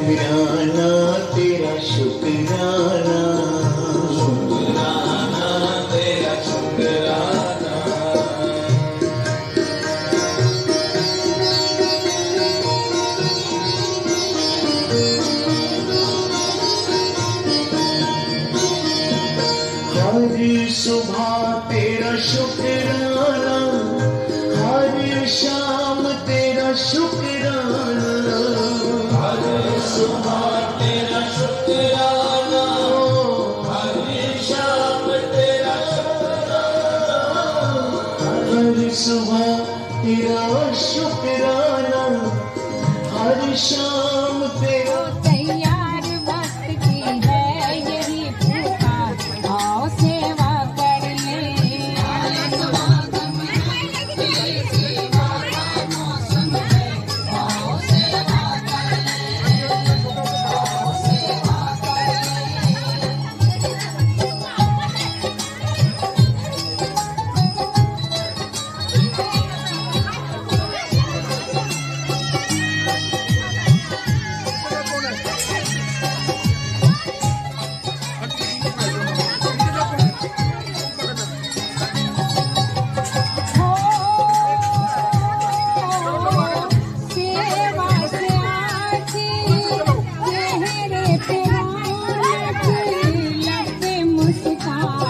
शुक्राना तेरा शुक्राना शुक्राना तेरा शुक्राना हर सुबह तेरा शुक्राना हर शाम तेरा शुक्राना Shabbat, Shabbat, Shabbat, Shabbat, Shabbat, Shabbat, Shabbat, Shabbat, Shabbat, Shabbat, Shabbat, Shabbat, Shabbat, Shabbat, música.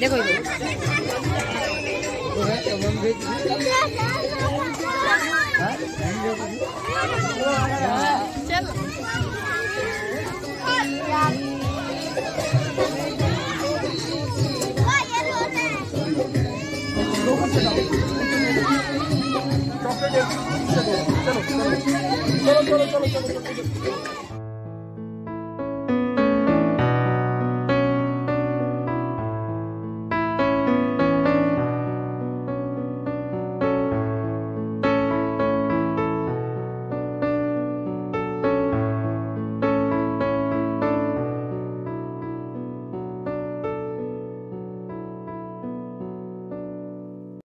देखो चलो चलो चलो चलो चलो चलो